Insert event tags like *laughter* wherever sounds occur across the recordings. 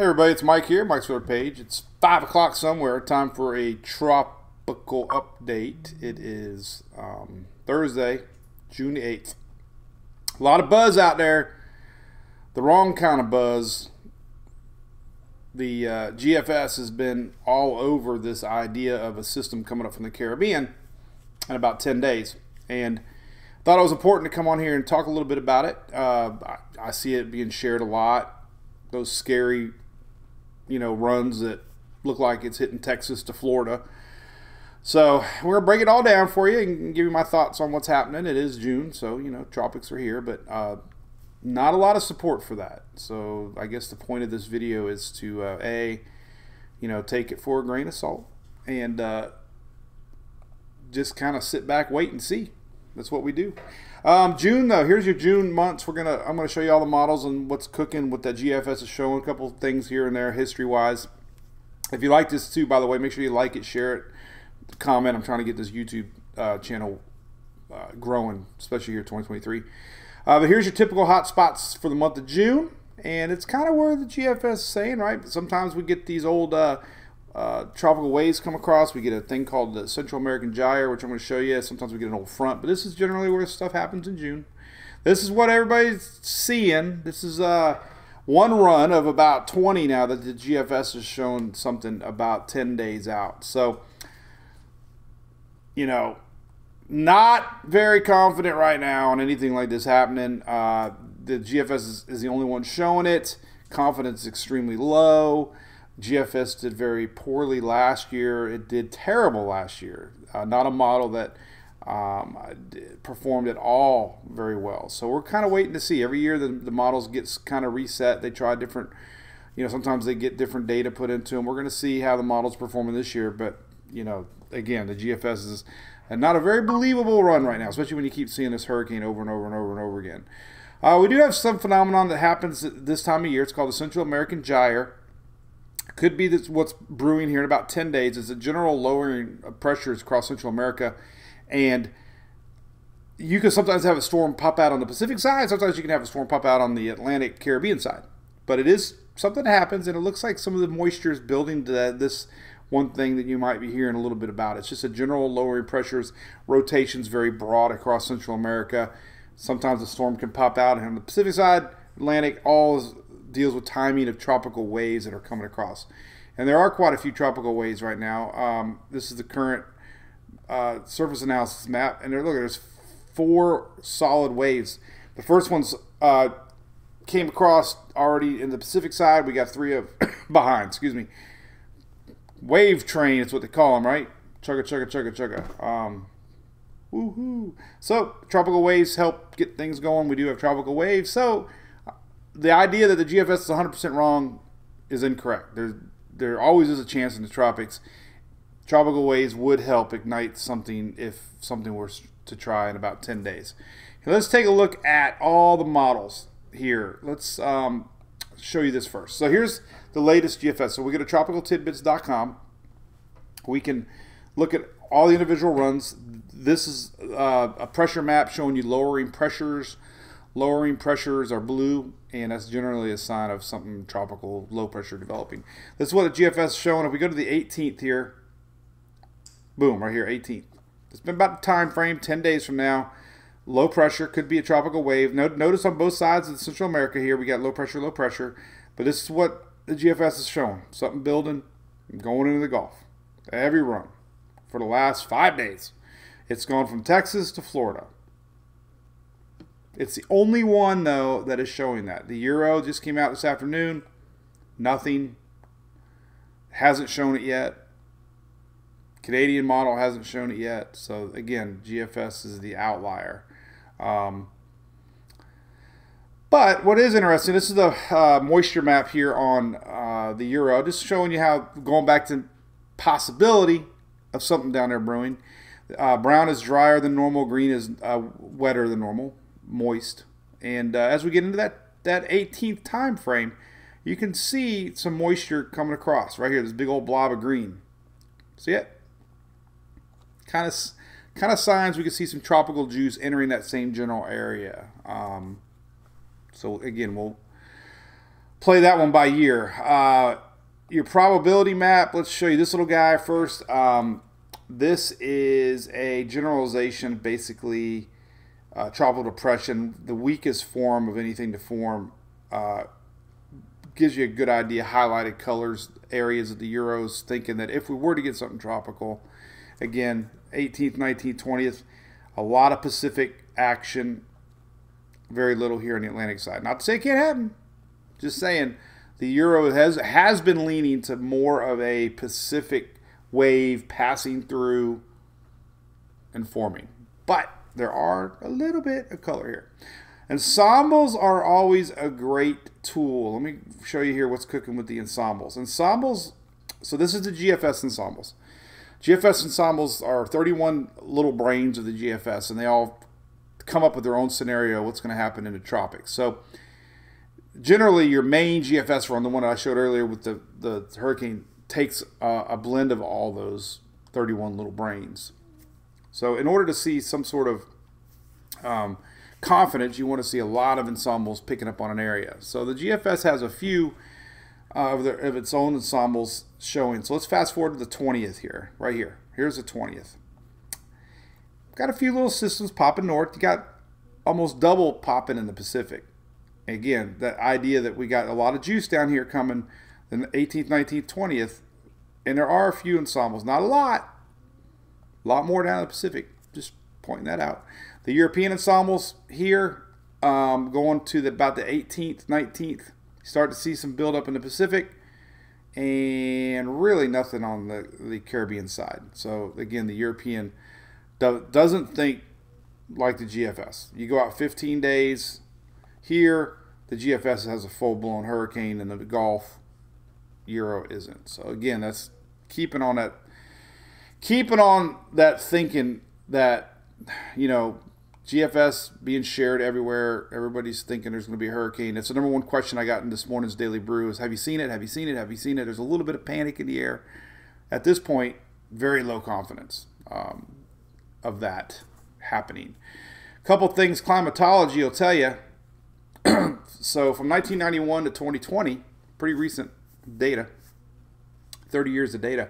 Hey everybody, it's Mike here, Mike's Weather Page. It's 5 o'clock somewhere, time for a tropical update. It is um, Thursday, June 8th. A lot of buzz out there, the wrong kind of buzz. The uh, GFS has been all over this idea of a system coming up from the Caribbean in about 10 days. And thought it was important to come on here and talk a little bit about it. Uh, I, I see it being shared a lot. Those scary you know, runs that look like it's hitting Texas to Florida. So we're gonna break it all down for you and give you my thoughts on what's happening. It is June, so you know tropics are here, but uh, not a lot of support for that. So I guess the point of this video is to uh, a, you know, take it for a grain of salt and uh, just kind of sit back, wait and see. That's what we do. Um, June though, here's your June months. We're gonna I'm gonna show you all the models and what's cooking, what that GFS is showing, a couple things here and there history wise. If you like this too, by the way, make sure you like it, share it, comment. I'm trying to get this YouTube uh, channel uh, growing, especially here 2023. Uh, but here's your typical hot spots for the month of June, and it's kind of where the GFS is saying, right? Sometimes we get these old uh, tropical waves come across. We get a thing called the Central American Gyre, which I'm going to show you. Sometimes we get an old front, but this is generally where stuff happens in June. This is what everybody's seeing. This is uh, one run of about 20 now that the GFS has shown something about 10 days out. So, you know, not very confident right now on anything like this happening. Uh, the GFS is, is the only one showing it. Confidence is extremely low. GFS did very poorly last year. It did terrible last year. Uh, not a model that um, performed at all very well. So we're kind of waiting to see. Every year the, the models gets kind of reset. They try different, you know, sometimes they get different data put into them. We're going to see how the models performing this year. But, you know, again, the GFS is not a very believable run right now, especially when you keep seeing this hurricane over and over and over and over again. Uh, we do have some phenomenon that happens this time of year. It's called the Central American Gyre. Could be this what's brewing here in about 10 days. is a general lowering of pressures across Central America. And you can sometimes have a storm pop out on the Pacific side. Sometimes you can have a storm pop out on the Atlantic Caribbean side. But it is something that happens, and it looks like some of the moisture is building to this one thing that you might be hearing a little bit about. It's just a general lowering pressures, rotations very broad across Central America. Sometimes a storm can pop out on the Pacific side, Atlantic, all is deals with timing of tropical waves that are coming across. And there are quite a few tropical waves right now. Um, this is the current uh, surface analysis map, and there, look, there's four solid waves. The first one's uh, came across already in the Pacific side. We got three of *coughs* behind. Excuse me. Wave train is what they call them, right? Chugga chugga chugga chugga. Um, woohoo! So tropical waves help get things going. We do have tropical waves, so the idea that the GFS is 100% wrong is incorrect. There, there always is a chance in the tropics. Tropical waves would help ignite something if something were to try in about 10 days. let's take a look at all the models here. Let's um, show you this first. So here's the latest GFS. So we go to tropicaltidbits.com. We can look at all the individual runs. This is uh, a pressure map showing you lowering pressures, Lowering pressures are blue, and that's generally a sign of something tropical, low pressure developing. This is what the GFS is showing. If we go to the 18th here, boom, right here, 18th. It's been about the time frame, 10 days from now. Low pressure could be a tropical wave. Notice on both sides of Central America here, we got low pressure, low pressure. But this is what the GFS is showing. Something building, going into the Gulf. Every run for the last five days. It's gone from Texas to Florida. It's the only one, though, that is showing that. The Euro just came out this afternoon. Nothing. Hasn't shown it yet. Canadian model hasn't shown it yet. So, again, GFS is the outlier. Um, but what is interesting, this is the uh, moisture map here on uh, the Euro, just showing you how, going back to possibility of something down there brewing. Uh, brown is drier than normal, green is uh, wetter than normal moist. And uh, as we get into that, that 18th time frame, you can see some moisture coming across right here. This big old blob of green. See it? Kind of, kind of signs we can see some tropical juice entering that same general area. Um, so again, we'll play that one by year. Uh, your probability map, let's show you this little guy first. Um, this is a generalization, basically, uh, tropical depression, the weakest form of anything to form. Uh, gives you a good idea, highlighted colors, areas of the Euros, thinking that if we were to get something tropical, again, 18th, 19th, 20th, a lot of Pacific action, very little here on the Atlantic side. Not to say it can't happen, just saying the euro has has been leaning to more of a Pacific wave passing through and forming. But there are a little bit of color here. Ensembles are always a great tool. Let me show you here what's cooking with the ensembles. Ensembles, so this is the GFS ensembles. GFS ensembles are 31 little brains of the GFS, and they all come up with their own scenario, what's going to happen in the tropics. So generally your main GFS run, the one I showed earlier with the, the hurricane, takes uh, a blend of all those 31 little brains. So in order to see some sort of um, confidence, you want to see a lot of ensembles picking up on an area. So the GFS has a few uh, of, of its own ensembles showing. So let's fast forward to the 20th here, right here. Here's the 20th. Got a few little systems popping north. You got almost double popping in the Pacific again, that idea that we got a lot of juice down here coming in the 18th, 19th, 20th, and there are a few ensembles, not a lot, a lot more down in the Pacific. Just pointing that out. The European ensembles here, um, going to the, about the 18th, 19th, start to see some buildup in the Pacific, and really nothing on the, the Caribbean side. So again, the European do, doesn't think like the GFS. You go out 15 days here the GFS has a full-blown hurricane and the Gulf Euro isn't. So again, that's keeping on that keeping on that thinking that you know GFS being shared everywhere. Everybody's thinking there's going to be a hurricane. It's the number one question I got in this morning's Daily Brew is Have you seen it? Have you seen it? Have you seen it? There's a little bit of panic in the air. At this point, very low confidence um, of that happening. A couple things climatology will tell you *clears throat* so from 1991 to 2020, pretty recent data, 30 years of data.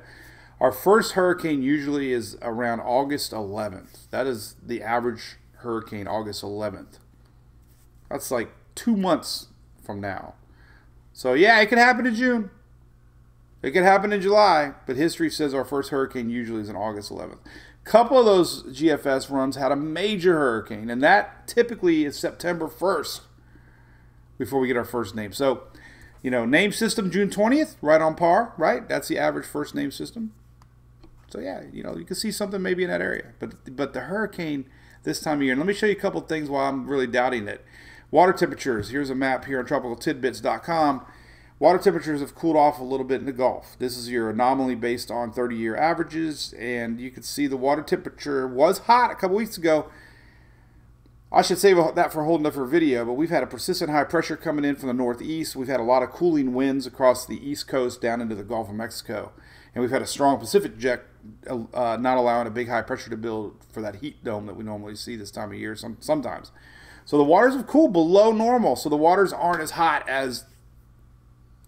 Our first hurricane usually is around August 11th. That is the average hurricane, August 11th. That's like two months from now. So yeah, it could happen in June. It could happen in July, but history says our first hurricane usually is on August 11th. A Couple of those GFS runs had a major hurricane, and that typically is September 1st before we get our first name. So, you know, name system June 20th, right on par, right? That's the average first name system. So yeah, you know, you can see something maybe in that area. But but the hurricane this time of year, and let me show you a couple things while I'm really doubting it. Water temperatures. Here's a map here on tropicaltidbits.com. Water temperatures have cooled off a little bit in the Gulf. This is your anomaly based on 30-year averages, and you can see the water temperature was hot a couple weeks ago, I should save that for holding up for video, but we've had a persistent high pressure coming in from the northeast. We've had a lot of cooling winds across the east coast down into the Gulf of Mexico. And we've had a strong Pacific jet uh, not allowing a big high pressure to build for that heat dome that we normally see this time of year some, sometimes. So the waters have cooled below normal. So the waters aren't as hot as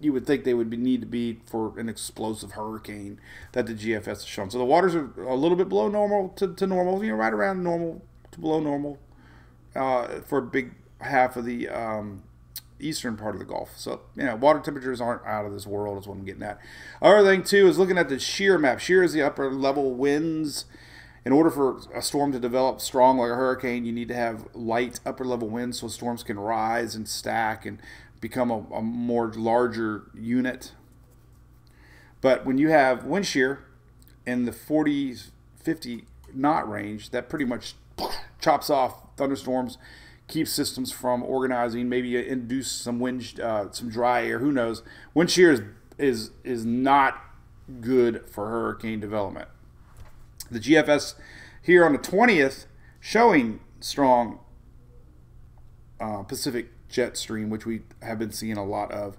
you would think they would be, need to be for an explosive hurricane that the GFS has shown. So the waters are a little bit below normal to, to normal, you know, right around normal to below normal uh, for a big half of the um, eastern part of the Gulf. So, you know, water temperatures aren't out of this world is what I'm getting at. Other thing, too, is looking at the shear map. Shear is the upper level winds. In order for a storm to develop strong like a hurricane, you need to have light upper level winds so storms can rise and stack and become a, a more larger unit. But when you have wind shear in the 40, 50 knot range, that pretty much chops off thunderstorms, keeps systems from organizing, maybe induce some wind, uh, some dry air. Who knows? Wind shear is, is is not good for hurricane development. The GFS here on the 20th showing strong uh, Pacific jet stream, which we have been seeing a lot of.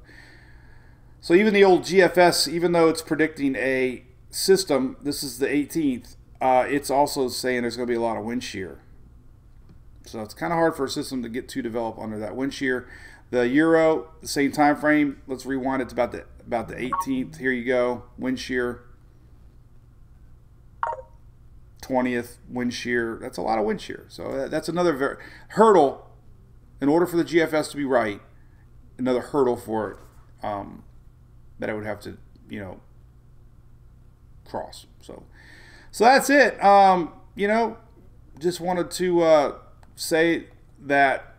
So even the old GFS, even though it's predicting a system, this is the 18th, uh, it's also saying there's going to be a lot of wind shear. So it's kind of hard for a system to get too developed under that wind shear. The euro, the same time frame. Let's rewind it to about the about the 18th. Here you go. Wind shear. 20th wind shear. That's a lot of wind shear. So that's another hurdle. In order for the GFS to be right, another hurdle for it um, that I would have to, you know, cross. So, so that's it. Um, you know, just wanted to uh, say that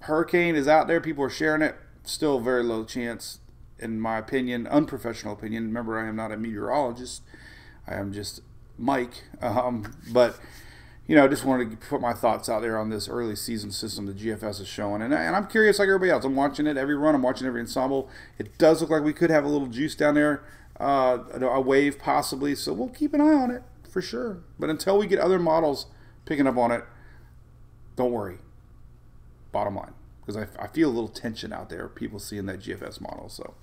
hurricane is out there. People are sharing it. Still very low chance, in my opinion, unprofessional opinion. Remember, I am not a meteorologist. I am just Mike. Um, but you know, I just wanted to put my thoughts out there on this early season system the GFS is showing, and, and I'm curious like everybody else. I'm watching it every run. I'm watching every ensemble. It does look like we could have a little juice down there, uh, a wave possibly. So we'll keep an eye on it for sure. But until we get other models picking up on it, don't worry. Bottom line, because I, I feel a little tension out there. People seeing that GFS model. So,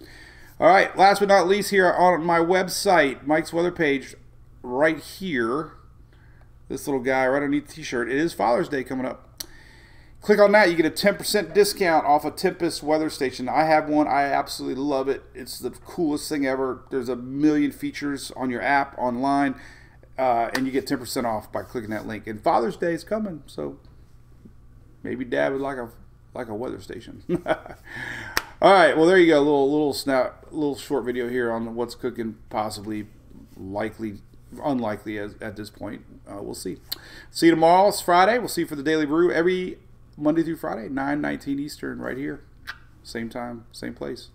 all right. Last but not least, here on my website, Mike's weather page right here, this little guy right underneath the t-shirt. It is Father's Day coming up. Click on that, you get a 10% discount off a Tempest weather station. I have one. I absolutely love it. It's the coolest thing ever. There's a million features on your app online, uh, and you get 10% off by clicking that link. And Father's Day is coming, so maybe Dad would like a like a weather station. *laughs* All right, well there you go. A little little snap, little short video here on what's cooking, possibly, likely unlikely as, at this point. Uh, we'll see. See you tomorrow. It's Friday. We'll see you for the Daily Brew every Monday through Friday, 9 19 Eastern, right here. Same time, same place.